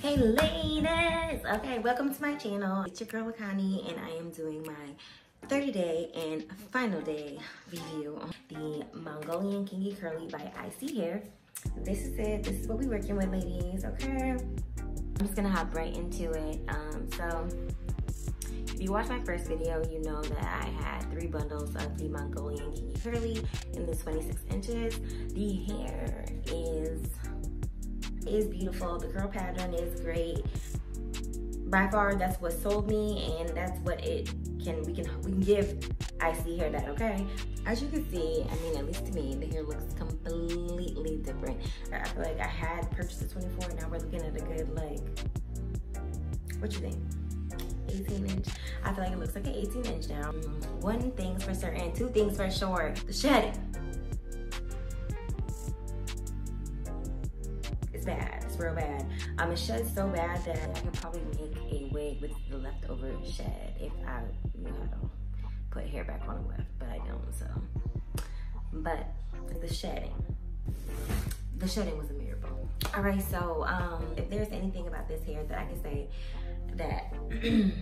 Hey ladies! Okay, welcome to my channel. It's your girl Lekani and I am doing my 30 day and final day review on the Mongolian Kinky Curly by ISEE Hair. This is it. This is what we're working with ladies, okay? I'm just gonna hop right into it. Um, so, if you watched my first video, you know that I had three bundles of the Mongolian Kinky Curly in this 26 inches. The hair is is beautiful. The curl pattern is great. By far, that's what sold me, and that's what it can. We can we can give ISEE hair that. Okay. As you can see, I mean, at least to me, the hair looks completely different. I feel like I had purchased a 24, now we're looking at a good like. What you think? 18 inch. I feel like it looks like an 18 inch now. Mm, one thing's for certain, two things for sure. The shedding bad. It's real bad. Um, it sheds so bad that I could probably make a wig with the leftover shed if I knew how to put hair back on a wig, but I don't, so. But the shedding, the shedding was a miracle. All right, so um, if there's anything about this hair that I can say that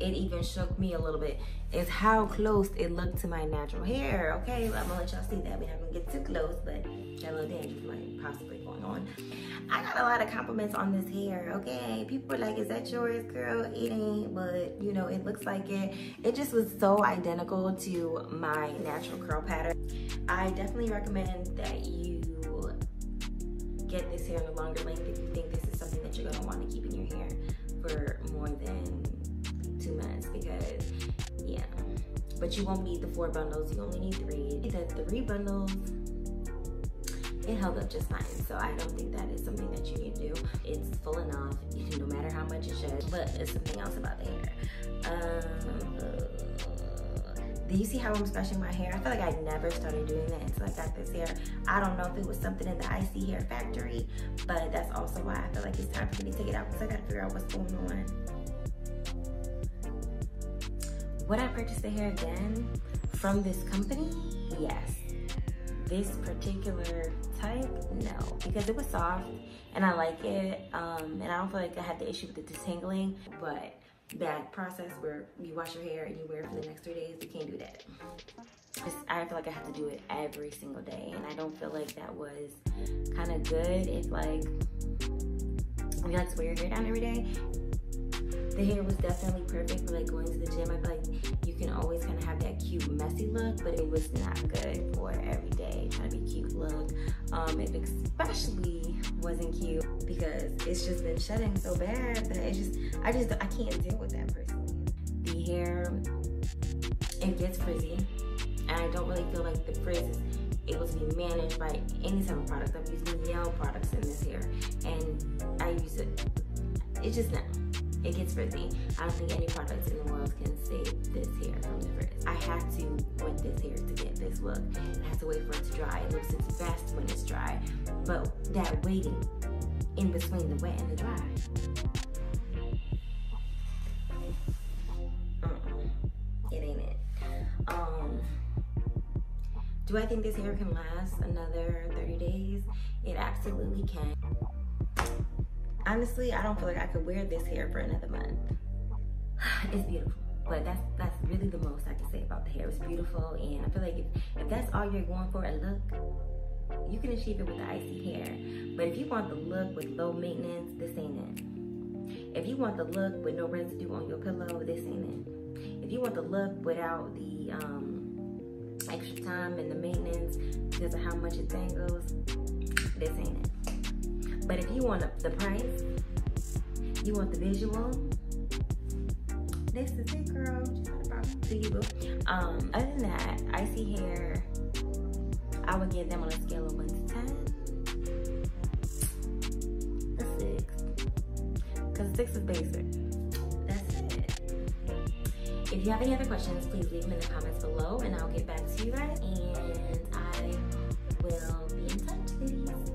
it even shook me a little bit is how close it looked to my natural hair. Okay, I'm gonna let y'all see that. We're not gonna get too close, but a little dandruff might possibly going on. I got a lot of compliments on this hair, okay? People were like, is that yours, girl? It ain't, but you know, it looks like it. It just was so identical to my natural curl pattern. I definitely recommend that you get this hair in a longer length if you think this is something that you're gonna wanna but you won't need the four bundles. You only need three. The three bundles. It held up just fine. So i don't think that is something that you need to do. It's full enough no matter how much it sheds but it's something else about the hair. Um, uh, do you see how I'm scratching my hair? I feel like I never started doing that until I got this hair. I don't know if it was something in the ISEE Hair Factory, but that's also why I feel like it's time for me to take it out because I gotta figure out what's going on. Would I purchase the hair again from this company? Yes. This particular type, no, because it was soft and I like it. Um, and I don't feel like I had the issue with the detangling, but that process where you wash your hair and you wear it for the next three days, you can't do that. I feel like I have to do it every single day, and I don't feel like that was kind of good if like you like to wear your hair down every day the hair was definitely perfect for like going to the gym. I feel like you can always kind of have that cute messy look, but it was not good for every day trying to be cute look. Um, it especially wasn't cute because it's just been shedding so bad that it just, I just, I can't deal with that personally. The hair, it gets frizzy and I don't really feel like the frizz is able to be managed by any type of product. I'm using Yale products in this hair and I use it, it's just not it gets frizzy. I don't think any products in the world can save this hair from the frizz. I have to wet this hair to get this look. I have to wait for it to dry. It looks its best when it's dry. But that waiting in between the wet and the dry, it ain't it. Um, do I think this hair can last another 30 days? It absolutely can honestly, I don't feel like I could wear this hair for another month. It's beautiful. But that's that's really the most I can say about the hair. It's beautiful and I feel like if, if that's all you're going for, a look, you can achieve it with the ISEE hair. But if you want the look with low maintenance, this ain't it. If you want the look with no residue on your pillow, this ain't it. If you want the look without the um, extra time and the maintenance because of how much it tangles, this ain't it. But if you want the price, you want the visual, this is it, girl. To you, boo. Um, other than that, ISEE hair, I would give them on a scale of one to ten. A six. Because six is basic. That's it. If you have any other questions, please leave them in the comments below and I'll get back to you guys. And I will be in touch with you.